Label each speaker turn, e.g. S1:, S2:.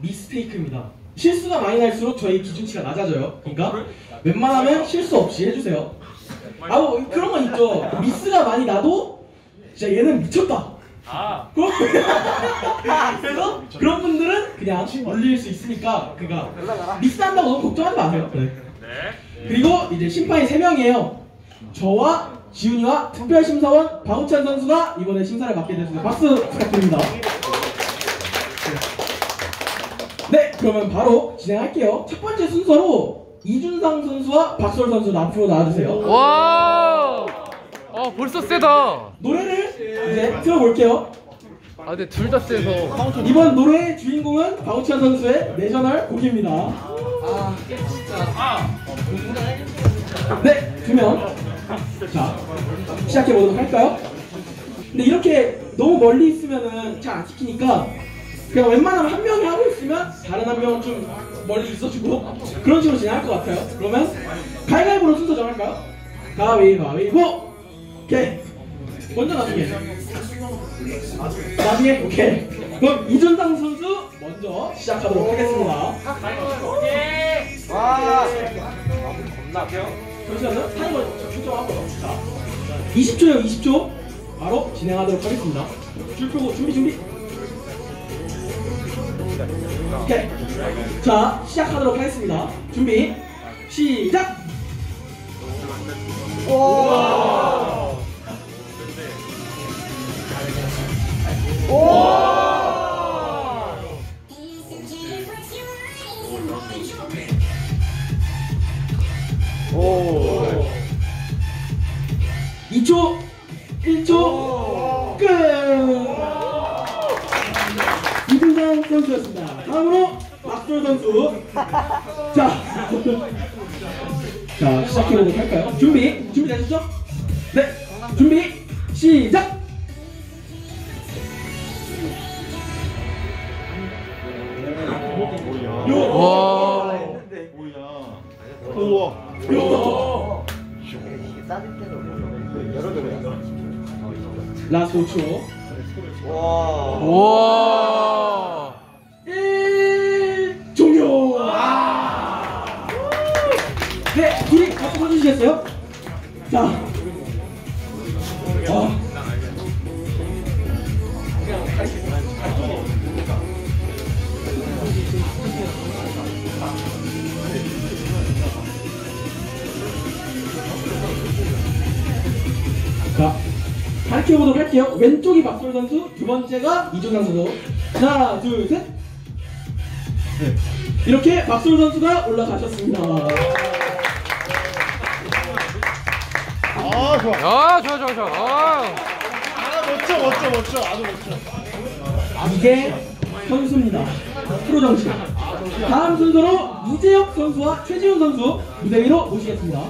S1: 미스테이크입니다. 실수가 많이 날수록 저희 기준치가 낮아져요. 그러니까 웬만하면 실수 없이 해주세요. 아, 뭐 그런 건 있죠. 미스가 많이 나도 진짜 얘는 미쳤다.
S2: 아,
S1: 그래서 그런 분들은 그냥 올릴 수 있으니까 그니까 미스한다고 너무 걱정하지 마세요. 네.
S2: 네.
S1: 그리고 이제 심판이 3명이에요. 저와 지훈이와 특별심사원 박우찬 선수가 이번에 심사를 맡게 됐습니다. 박수 부탁드립니다. 네, 그러면 바로 진행할게요. 첫 번째 순서로 이준상 선수와 박솔 선수 앞으로 나와주세요.
S3: 와! 어 벌써 세다.
S1: 노래를 이제 틀어볼게요.
S3: 아 근데 둘 다 세서.
S1: 이번 노래의 주인공은 박우찬 선수의 내셔널 곡입니다. 네, 두 명. 자, 시작해 보도록 할까요? 근데 이렇게 너무 멀리 있으면은 잘 안 찍히니까 그냥 웬만하면 한 명이 하고 있으면 다른 한 명은 좀 멀리 있어주고 그런 식으로 진행할 것 같아요. 그러면 가위바위보로 순서 정할까요? 가위바위보! 오케이. 먼저 나중에. 나중에 오케이. 그럼 이준상 선수 먼저 시작하도록 하겠습니다.
S4: 와.
S1: 잠시만요. 타이머 조정하고 자, 20초요, 20초. 바로 진행하도록 하겠습니다. 줄 펴고 준비 준비. 오케이. 자, 시작하도록 하겠습니다. 준비. 시작.
S4: 오.
S1: 2초, 1초, 끝! 이준상 선수였습니다. 다음으로 박솔 선수. 자, 자 시작해보도록 할까요? 준비, 준비되셨죠? 네, 준비, 시작!
S3: 와.
S4: 우와.
S1: 라스트 5초.
S4: 와.
S3: 와.
S1: 네, 둘이 같이 서주시겠어요? 자. 어. 자, 가르쳐 보도록 할게요. 왼쪽이 박솔 선수, 두 번째가 이준상 선수. 하나, 둘, 셋. 네. 이렇게 박솔 선수가 올라가셨습니다.
S4: 좋아.
S3: 야 좋아 좋아 좋아. 아.
S4: 아 멋져 멋져 멋져 아주 멋져.
S1: 이게 선수입니다. 프로 정식. 다음 순서로 이재혁 선수와 최지훈 선수 무대 위로 모시겠습니다.